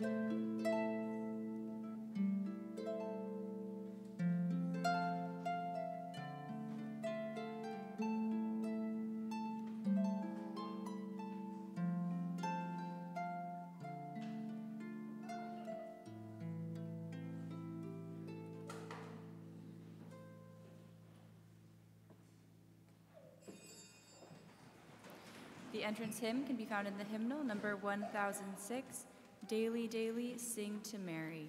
The entrance hymn can be found in the hymnal number 1006, Daily, Daily, Sing to Mary.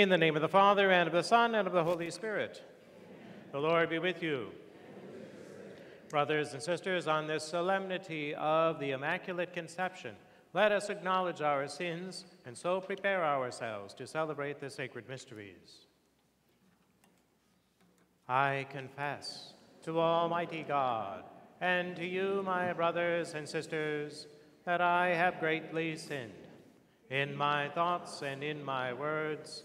In the name of the Father, and of the Son, and of the Holy Spirit. The Lord be with you. Brothers and sisters, on this solemnity of the Immaculate Conception, let us acknowledge our sins and so prepare ourselves to celebrate the sacred mysteries. I confess to Almighty God and to you, my brothers and sisters, that I have greatly sinned in my thoughts and in my words,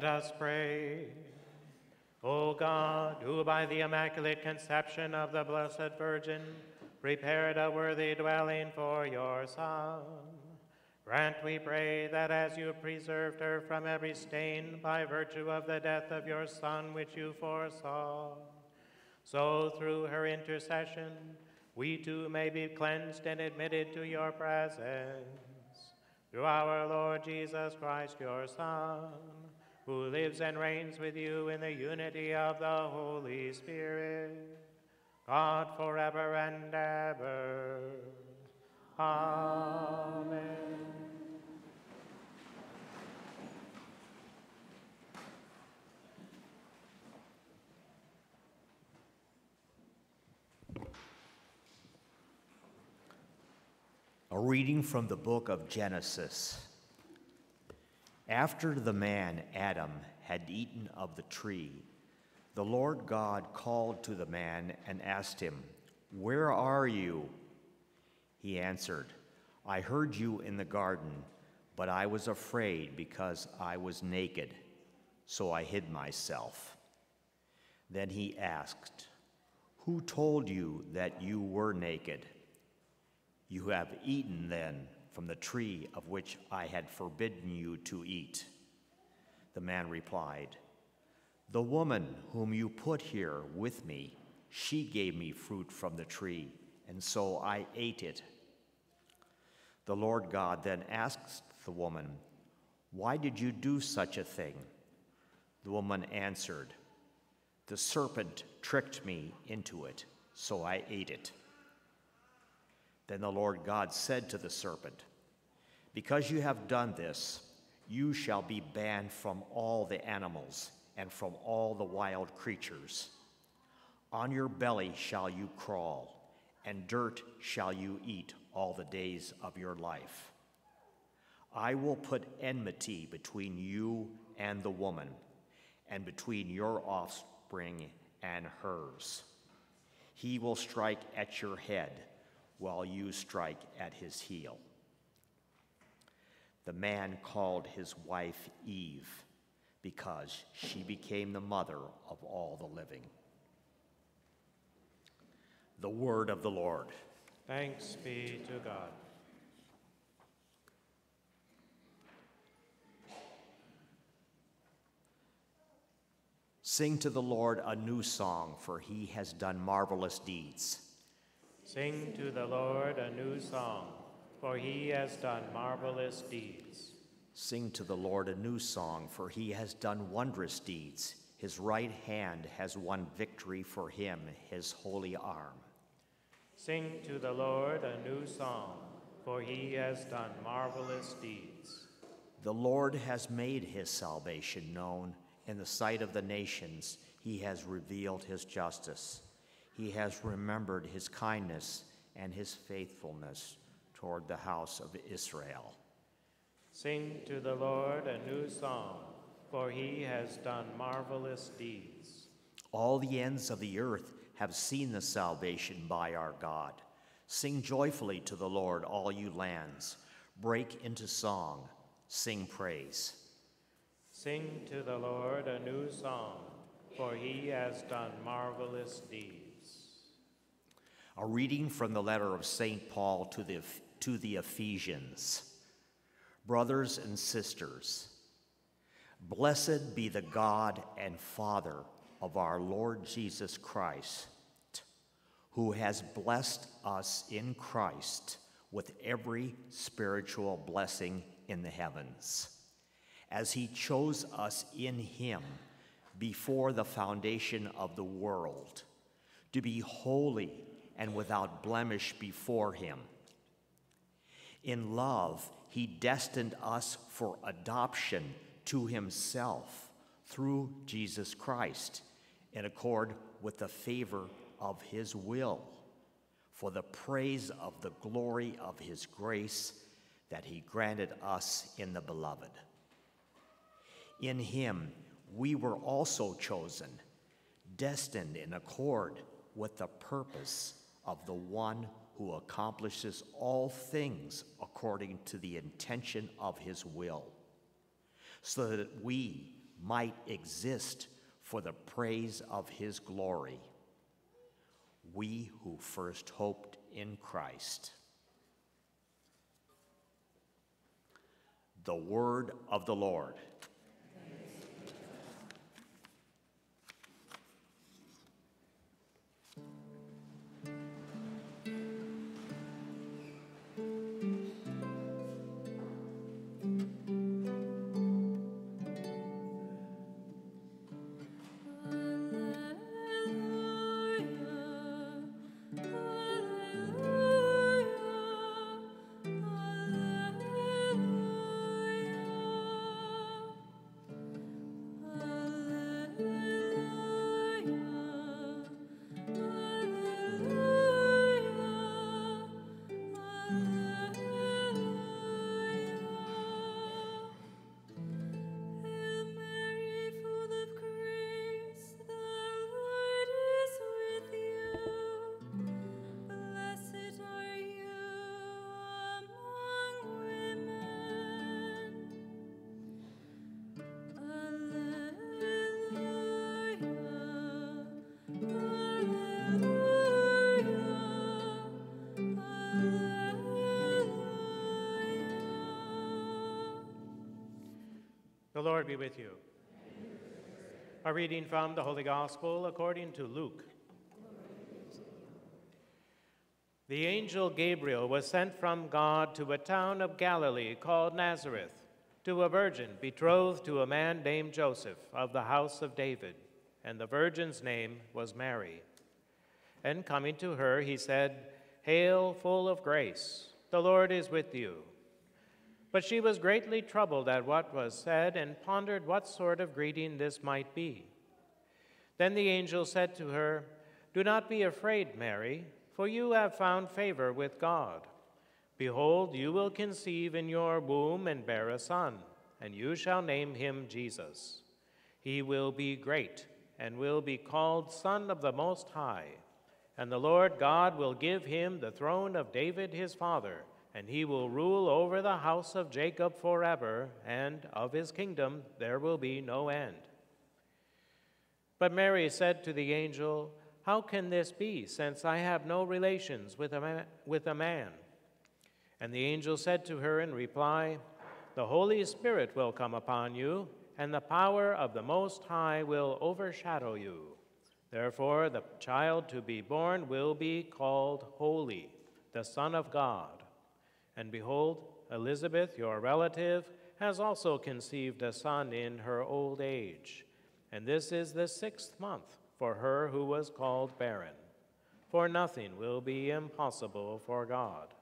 Let us pray. O God, who by the Immaculate Conception of the Blessed Virgin prepared a worthy dwelling for your Son, grant, we pray, that as you preserved her from every stain by virtue of the death of your Son which you foresaw, so through her intercession we too may be cleansed and admitted to your presence. Through our Lord Jesus Christ, your Son, who lives and reigns with you in the unity of the Holy Spirit, God forever and ever. Amen. A reading from the book of Genesis. After the man, Adam, had eaten of the tree, the Lord God called to the man and asked him, Where are you? He answered, I heard you in the garden, but I was afraid because I was naked, so I hid myself. Then he asked, Who told you that you were naked? You have eaten then from the tree of which I had forbidden you to eat. The man replied, The woman whom you put here with me, she gave me fruit from the tree, and so I ate it. The Lord God then asked the woman, Why did you do such a thing? The woman answered, The serpent tricked me into it, so I ate it. Then the Lord God said to the serpent, Because you have done this, you shall be banned from all the animals and from all the wild creatures. On your belly shall you crawl, and dirt shall you eat all the days of your life. I will put enmity between you and the woman, and between your offspring and hers. He will strike at your head while you strike at his heel. The man called his wife Eve because she became the mother of all the living. The word of the Lord. Thanks be to God. Sing to the Lord a new song, for he has done marvelous deeds. Sing to the Lord a new song, for he has done marvelous deeds. Sing to the Lord a new song, for he has done wondrous deeds. His right hand has won victory for him, his holy arm. Sing to the Lord a new song, for he has done marvelous deeds. The Lord has made his salvation known. In the sight of the nations, he has revealed his justice. He has remembered his kindness and his faithfulness toward the house of Israel. Sing to the Lord a new song, for he has done marvelous deeds. All the ends of the earth have seen the salvation by our God. Sing joyfully to the Lord, all you lands. Break into song, sing praise. Sing to the Lord a new song, for he has done marvelous deeds. A reading from the letter of St. Paul to the, to the Ephesians. Brothers and sisters, blessed be the God and Father of our Lord Jesus Christ, who has blessed us in Christ with every spiritual blessing in the heavens as he chose us in him before the foundation of the world, to be holy and without blemish before him. In love, he destined us for adoption to himself through Jesus Christ, in accord with the favor of his will, for the praise of the glory of his grace that he granted us in the beloved. In him we were also chosen, destined in accord with the purpose of the one who accomplishes all things according to the intention of his will, so that we, might exist for the praise of his glory. We who first hoped in Christ. The word of the Lord. The Lord be with you. A reading from the Holy Gospel according to Luke. The angel Gabriel was sent from God to a town of Galilee called Nazareth to a virgin betrothed to a man named Joseph of the house of David, and the virgin's name was Mary. And coming to her, he said, Hail, full of grace, the Lord is with you. But she was greatly troubled at what was said and pondered what sort of greeting this might be. Then the angel said to her, Do not be afraid, Mary, for you have found favor with God. Behold, you will conceive in your womb and bear a son, and you shall name him Jesus. He will be great and will be called Son of the Most High. And the Lord God will give him the throne of David his father, and he will rule over the house of Jacob forever, and of his kingdom there will be no end. But Mary said to the angel, How can this be, since I have no relations with a, ma- with a man? And the angel said to her in reply, The Holy Spirit will come upon you, and the power of the Most High will overshadow you. Therefore, the child to be born will be called Holy, the Son of God. And behold, Elizabeth, your relative, has also conceived a son in her old age. And this is the sixth month for her who was called barren. For nothing will be impossible for God.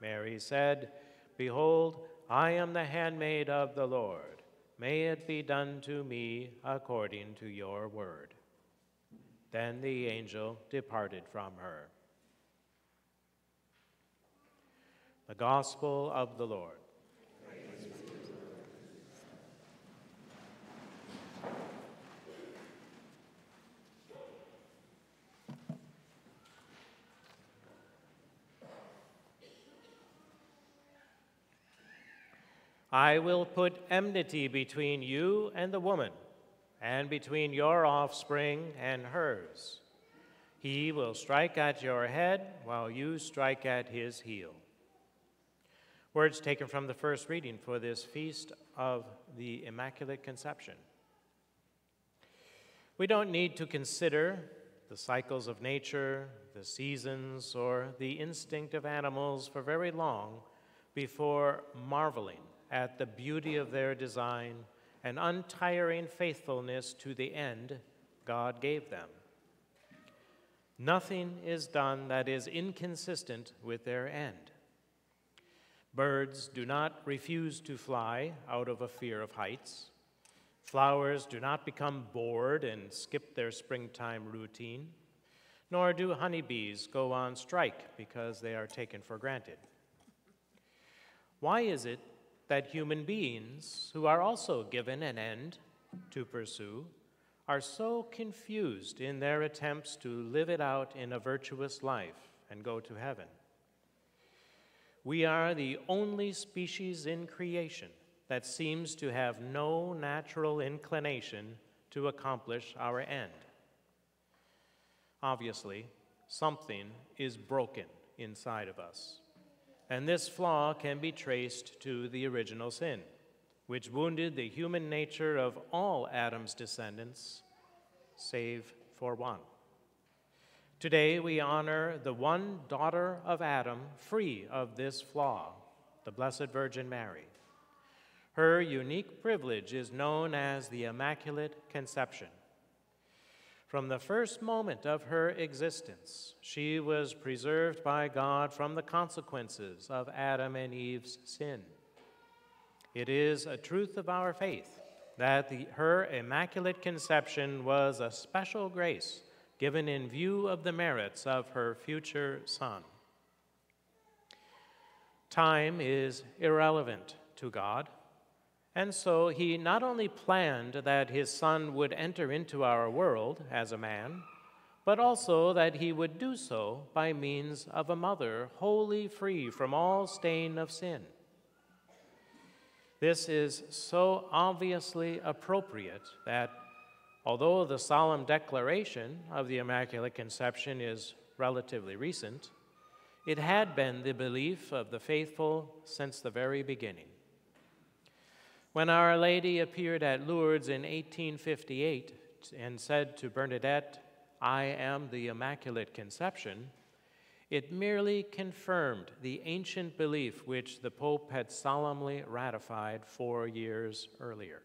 Mary said, Behold, I am the handmaid of the Lord. May it be done to me according to your word. Then the angel departed from her. The Gospel of the Lord. I will put enmity between you and the woman, and between your offspring and hers. He will strike at your head, while you strike at his heel. Words taken from the first reading for this feast of the Immaculate Conception. We don't need to consider the cycles of nature, the seasons, or the instinct of animals for very long before marveling at the beauty of their design and untiring faithfulness to the end God gave them. Nothing is done that is inconsistent with their end. Birds do not refuse to fly out of a fear of heights. Flowers do not become bored and skip their springtime routine, nor do honeybees go on strike because they are taken for granted. Why is it that human beings, who are also given an end to pursue, are so confused in their attempts to live it out in a virtuous life and go to heaven? We are the only species in creation that seems to have no natural inclination to accomplish our end. Obviously, something is broken inside of us, and this flaw can be traced to the original sin, which wounded the human nature of all Adam's descendants, save for one. Today, we honor the one daughter of Adam free of this flaw, the Blessed Virgin Mary. Her unique privilege is known as the Immaculate Conception. From the first moment of her existence, she was preserved by God from the consequences of Adam and Eve's sin. It is a truth of our faith that the, her Immaculate Conception was a special grace given in view of the merits of her future Son. Time is irrelevant to God, and so he not only planned that his Son would enter into our world as a man, but also that he would do so by means of a mother wholly free from all stain of sin. This is so obviously appropriate that Although the solemn declaration of the Immaculate Conception is relatively recent, it had been the belief of the faithful since the very beginning. When Our Lady appeared at Lourdes in 1858 and said to Bernadette, I am the Immaculate Conception, it merely confirmed the ancient belief which the Pope had solemnly ratified four years earlier.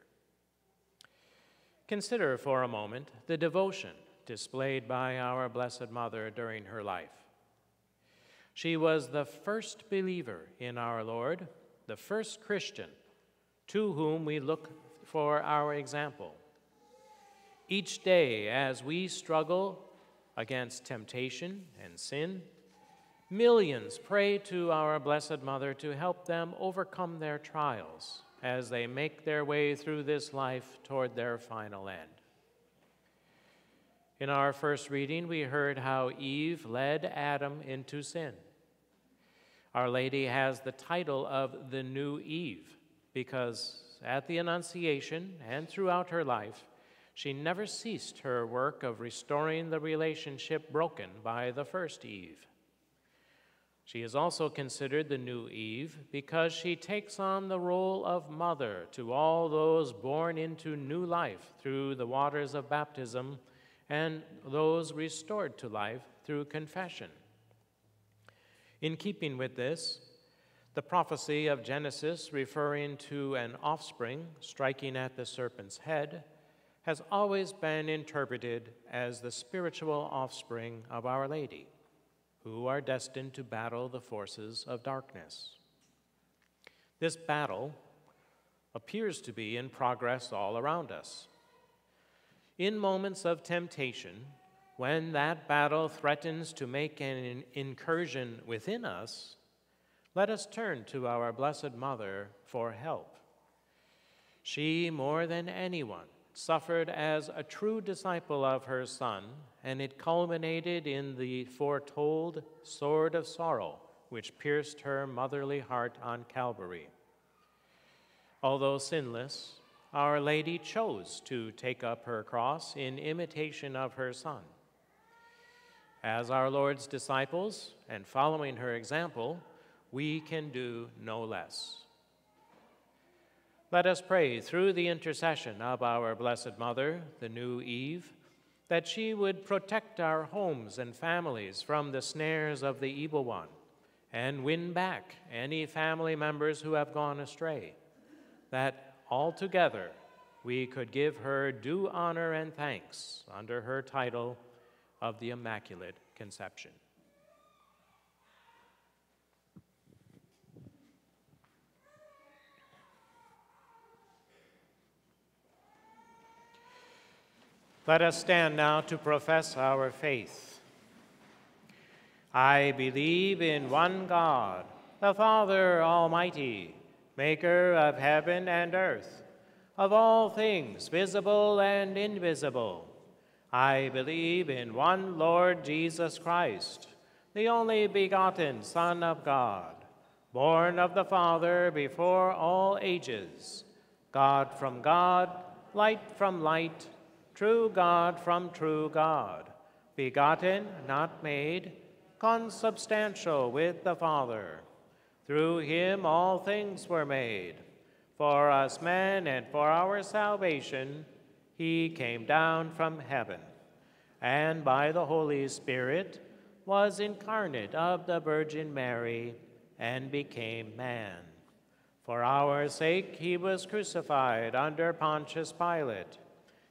Consider for a moment the devotion displayed by our Blessed Mother during her life. She was the first believer in our Lord, the first Christian to whom we look for our example. Each day, as we struggle against temptation and sin, millions pray to our Blessed Mother to help them overcome their trials as they make their way through this life toward their final end. In our first reading, we heard how Eve led Adam into sin. Our Lady has the title of the new Eve because at the Annunciation and throughout her life, she never ceased her work of restoring the relationship broken by the first Eve. She is also considered the new Eve because she takes on the role of mother to all those born into new life through the waters of baptism and those restored to life through confession. In keeping with this, the prophecy of Genesis, referring to an offspring striking at the serpent's head, has always been interpreted as the spiritual offspring of Our Lady who are destined to battle the forces of darkness. This battle appears to be in progress all around us. In moments of temptation, when that battle threatens to make an incursion within us, let us turn to our Blessed Mother for help. She, more than anyone, suffered as a true disciple of her Son, and it culminated in the foretold sword of sorrow, which pierced her motherly heart on Calvary. Although sinless, Our Lady chose to take up her cross in imitation of her Son. As our Lord's disciples, and following her example, we can do no less. Let us pray through the intercession of our Blessed Mother, the new Eve, that she would protect our homes and families from the snares of the evil one and win back any family members who have gone astray, that altogether we could give her due honor and thanks under her title of the Immaculate Conception. Let us stand now to profess our faith. I believe in one God, the Father Almighty, maker of heaven and earth, of all things visible and invisible. I believe in one Lord Jesus Christ, the only begotten Son of God, born of the Father before all ages, God from God, light from light, true God from true God, begotten, not made, consubstantial with the Father. Through him all things were made. For us men and for our salvation, he came down from heaven, and by the Holy Spirit was incarnate of the Virgin Mary and became man. For our sake he was crucified under Pontius Pilate.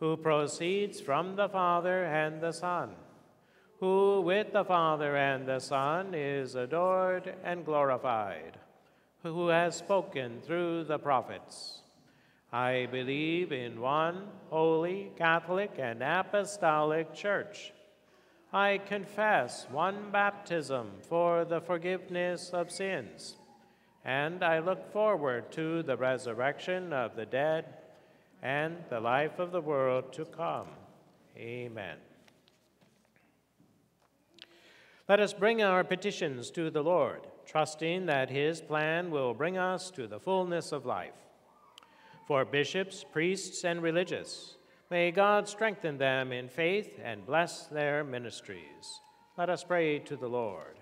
who proceeds from the Father and the Son, who with the Father and the Son is adored and glorified who has spoken through the prophets. I believe in one holy, Catholic, and Apostolic Church. I confess one baptism for the forgiveness of sins, and I look forward to the resurrection of the dead and the life of the world to come. Amen. Let us bring our petitions to the Lord trusting that his plan will bring us to the fullness of life. For bishops, priests, and religious, may God strengthen them in faith and bless their ministries. Let us pray to the Lord.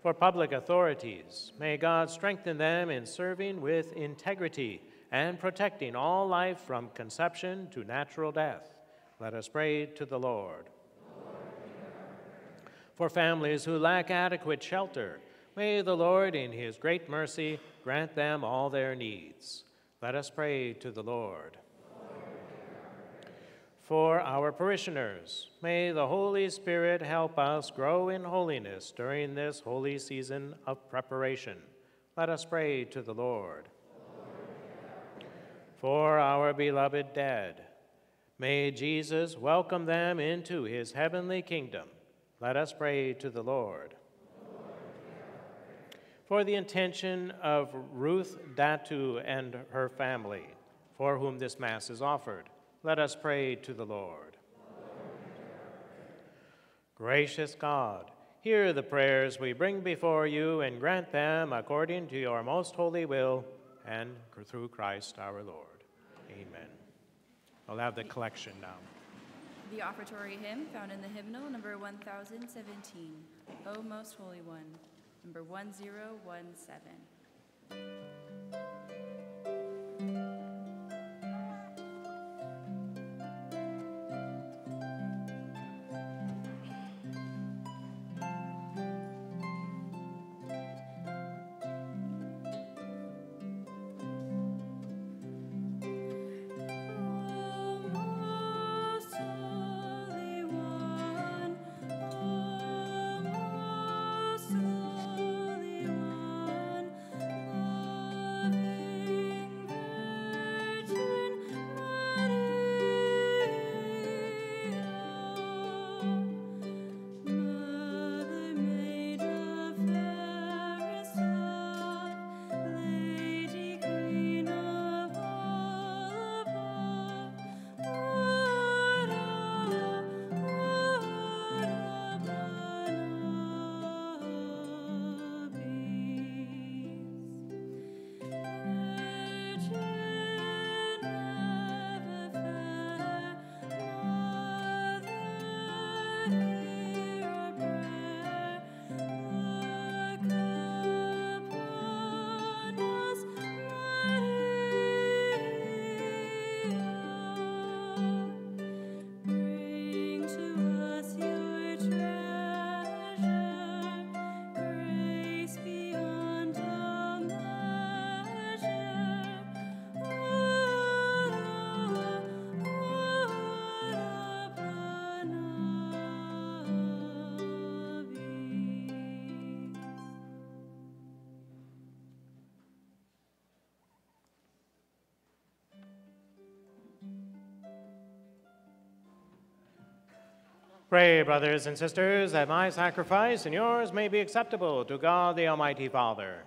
For public authorities, may God strengthen them in serving with integrity and protecting all life from conception to natural death. Let us pray to the Lord for families who lack adequate shelter. May the Lord, in his great mercy, grant them all their needs. Let us pray to the Lord. For our parishioners, may the Holy Spirit help us grow in holiness during this holy season of preparation. Let us pray to the Lord. For our beloved dead, may Jesus welcome them into his heavenly kingdom let us pray to the Lord. For the intention of Ruth Datu and her family, for whom this Mass is offered, let us pray to the Lord. Gracious God, hear the prayers we bring before you and grant them according to your most holy will and through Christ our Lord. Amen. I'll have the collection now. The offertory hymn found in the hymnal number 1017, O Most Holy One, number 1017. Pray, brothers and sisters, that my sacrifice and yours may be acceptable to God the Almighty Father.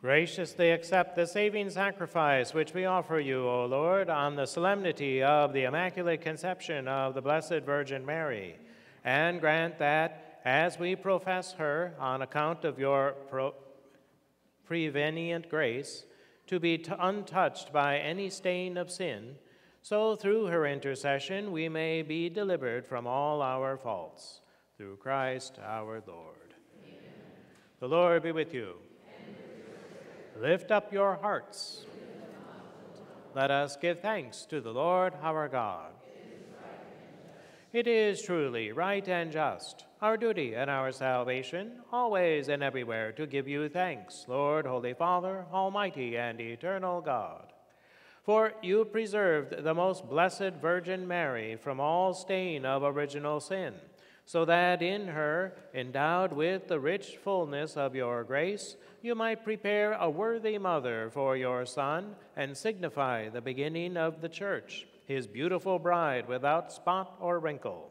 Graciously accept the saving sacrifice which we offer you, O Lord, on the solemnity of the Immaculate Conception of the Blessed Virgin Mary, and grant that, as we profess her on account of your pro- prevenient grace, to be untouched by any stain of sin, so through her intercession we may be delivered from all our faults. Through Christ our Lord. The Lord be with you. Lift up your hearts. Let us give thanks to the Lord our God. It is truly right and just, our duty and our salvation, always and everywhere to give you thanks, Lord, Holy Father, Almighty and eternal God. For you preserved the most blessed Virgin Mary from all stain of original sin, so that in her, endowed with the rich fullness of your grace, you might prepare a worthy mother for your Son and signify the beginning of the church, his beautiful bride without spot or wrinkle.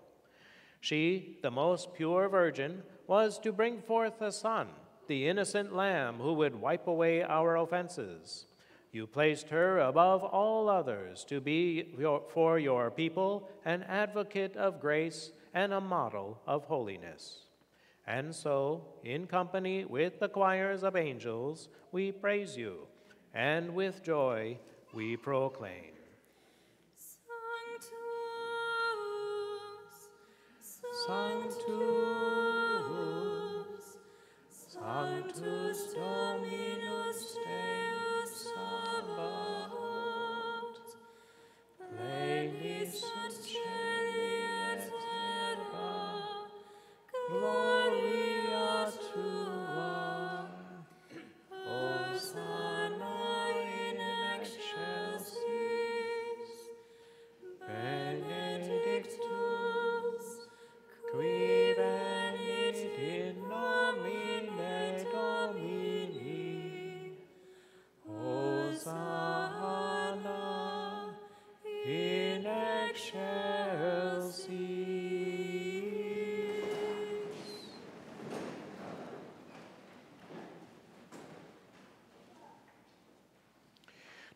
She, the most pure virgin, was to bring forth a son, the innocent lamb who would wipe away our offenses. You placed her above all others to be your, for your people an advocate of grace and a model of holiness. And so, in company with the choirs of angels, we praise you, and with joy we proclaim. Sanctus, Sanctus Dominus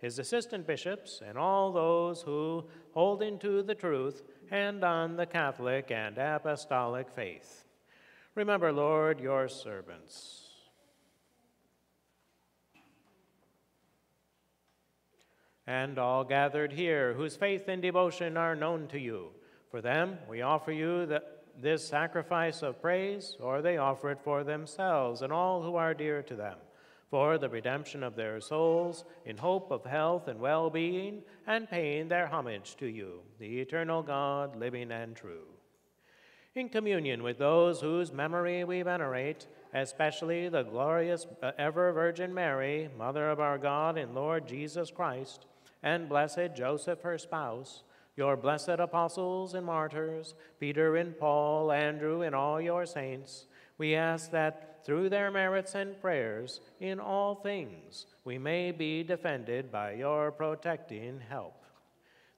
his assistant bishops, and all those who, holding to the truth, and on the Catholic and apostolic faith. Remember, Lord, your servants. And all gathered here whose faith and devotion are known to you. For them, we offer you the, this sacrifice of praise, or they offer it for themselves and all who are dear to them for the redemption of their souls, in hope of health and well being, and paying their homage to you, the eternal God, living and true. In communion with those whose memory we venerate, especially the glorious uh, ever Virgin Mary, Mother of our God and Lord Jesus Christ, and blessed Joseph, her spouse, your blessed apostles and martyrs, Peter and Paul, Andrew, and all your saints, we ask that through their merits and prayers, in all things, we may be defended by your protecting help.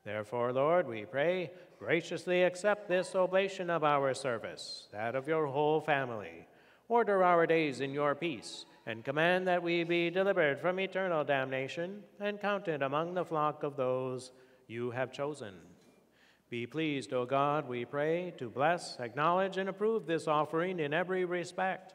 Therefore, Lord, we pray, graciously accept this oblation of our service, that of your whole family. Order our days in your peace, and command that we be delivered from eternal damnation and counted among the flock of those you have chosen. Be pleased, O God, we pray, to bless, acknowledge, and approve this offering in every respect.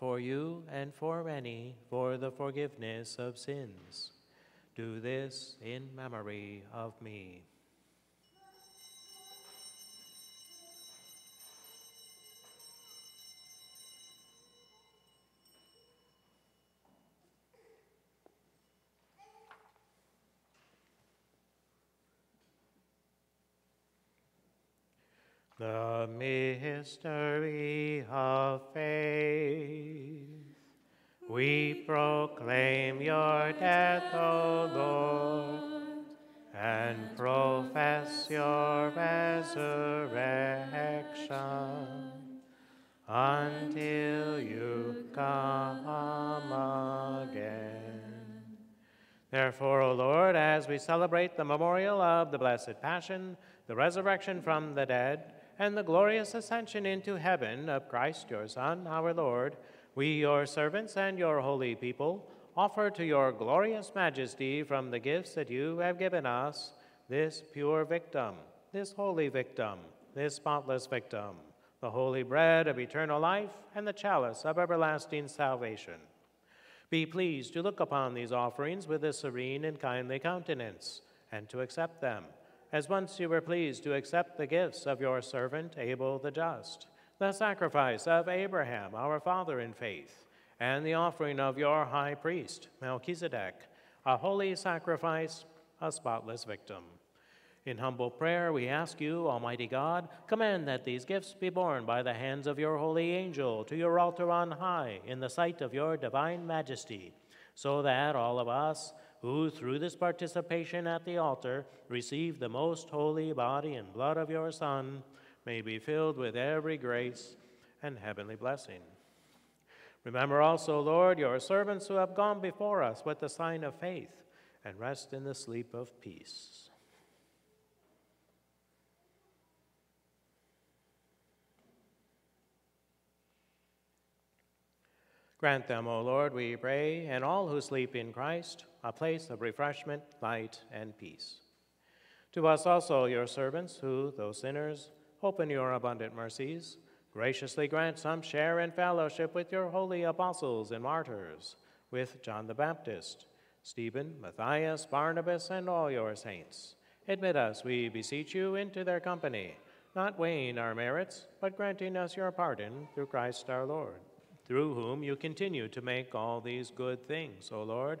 for you and for many for the forgiveness of sins. Do this in memory of me. The mystery of faith. We proclaim your death, O Lord, and profess your resurrection until you come again. Therefore, O Lord, as we celebrate the memorial of the Blessed Passion, the resurrection from the dead, and the glorious ascension into heaven of Christ your Son, our Lord, we, your servants and your holy people, offer to your glorious majesty from the gifts that you have given us this pure victim, this holy victim, this spotless victim, the holy bread of eternal life and the chalice of everlasting salvation. Be pleased to look upon these offerings with a serene and kindly countenance, and to accept them as once you were pleased to accept the gifts of your servant Abel the just, the sacrifice of Abraham, our father in faith, and the offering of your high priest, Melchizedek, a holy sacrifice, a spotless victim. In humble prayer, we ask you, Almighty God, command that these gifts be borne by the hands of your holy angel to your altar on high in the sight of your divine majesty, so that all of us, who through this participation at the altar receive the most holy body and blood of your Son, may be filled with every grace and heavenly blessing. Remember also, Lord, your servants who have gone before us with the sign of faith, and rest in the sleep of peace. Grant them, O Lord, we pray, and all who sleep in Christ, a place of refreshment, light, and peace. To us also, your servants, who, though sinners, hope in your abundant mercies, graciously grant some share and fellowship with your holy apostles and martyrs, with John the Baptist, Stephen, Matthias, Barnabas, and all your saints. Admit us, we beseech you, into their company, not weighing our merits, but granting us your pardon through Christ our Lord through whom you continue to make all these good things, O Lord.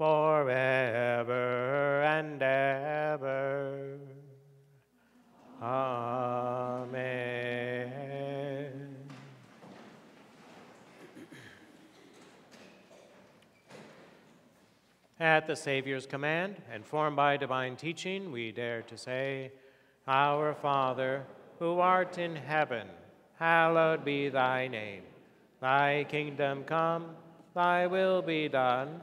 forever and ever. Amen. At the Savior's command, and formed by divine teaching, we dare to say, Our Father, who art in heaven, hallowed be thy name. Thy kingdom come, thy will be done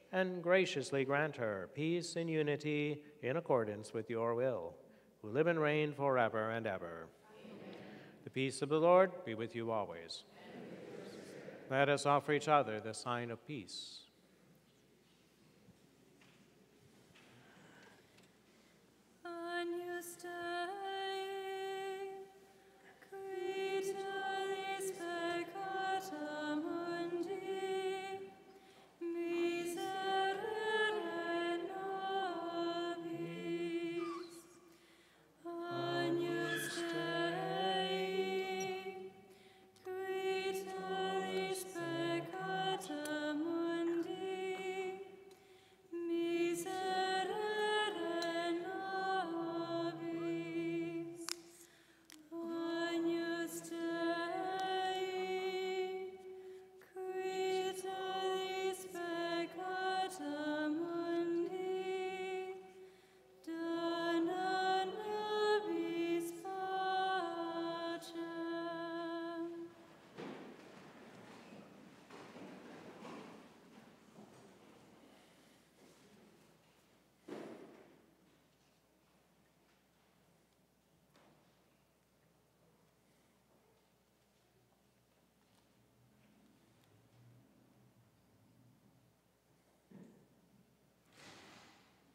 and graciously grant her peace and unity in accordance with your will, who live and reign forever and ever. Amen. The peace of the Lord be with you always. Let us offer each other the sign of peace.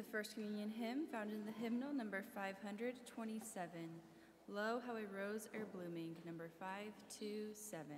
the First Communion hymn found in the hymnal number 527, Lo, How a Rose E'er Blooming, number 527.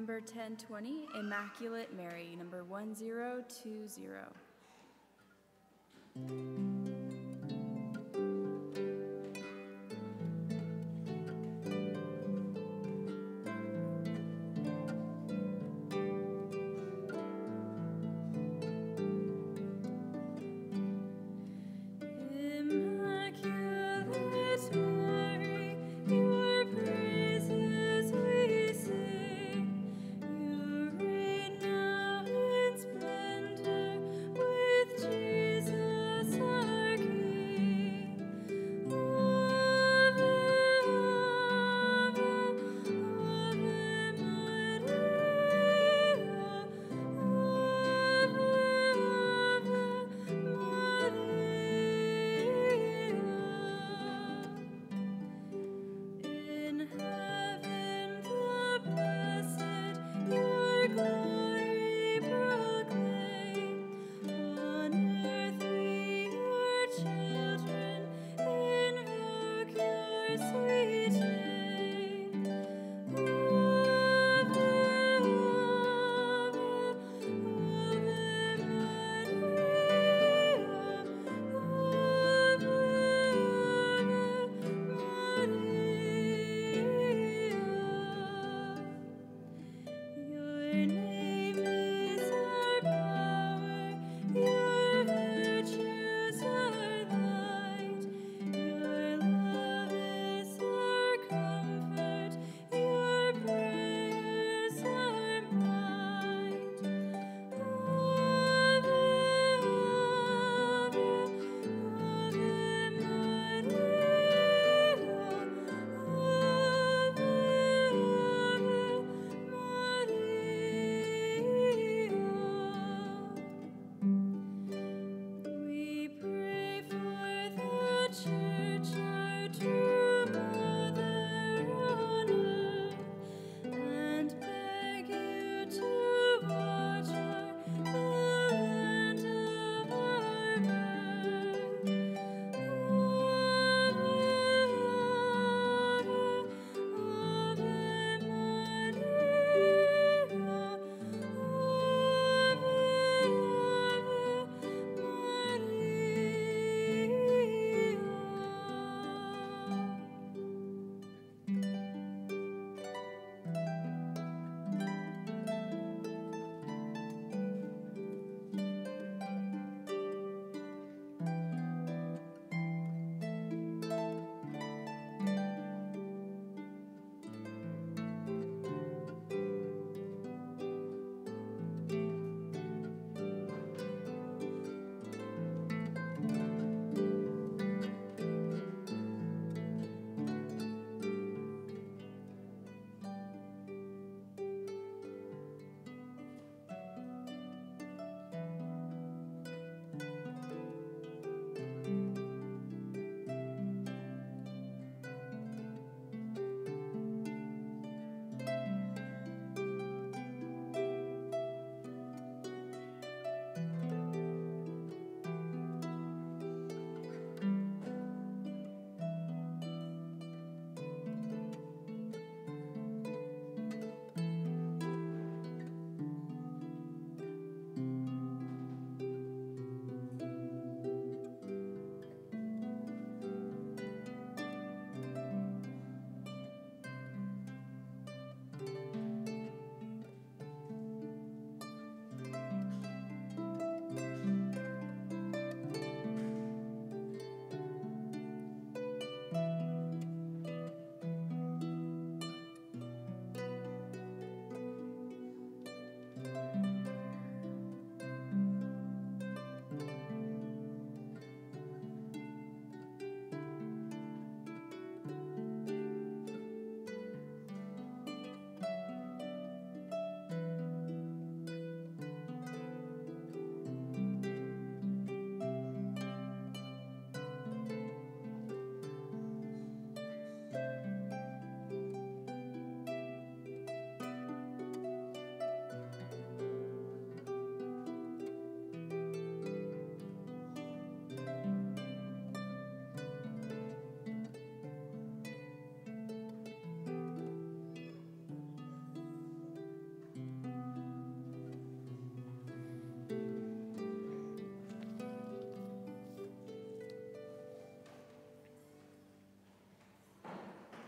Number 1020, Immaculate Mary, number 1020.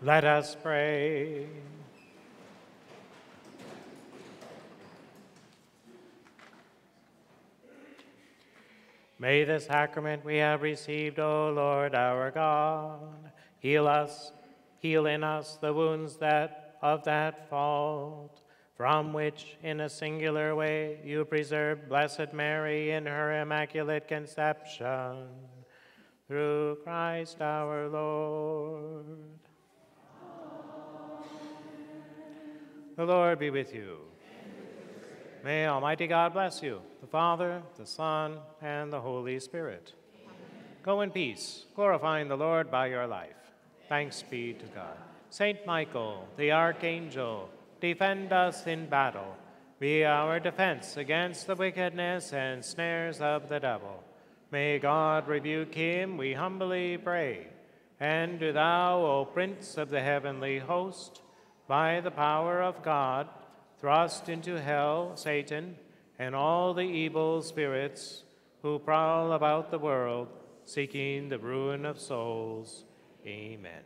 Let us pray. May the sacrament we have received, O Lord our God, heal us, heal in us the wounds that of that fault, from which in a singular way you preserved Blessed Mary in her immaculate conception. Through Christ our Lord. The Lord be with you. May Almighty God bless you, the Father, the Son, and the Holy Spirit. Go in peace, glorifying the Lord by your life. Thanks be to God. Saint Michael, the archangel, defend us in battle. Be our defense against the wickedness and snares of the devil. May God rebuke him, we humbly pray. And do thou, O Prince of the heavenly host, by the power of God, thrust into hell Satan and all the evil spirits who prowl about the world seeking the ruin of souls. Amen.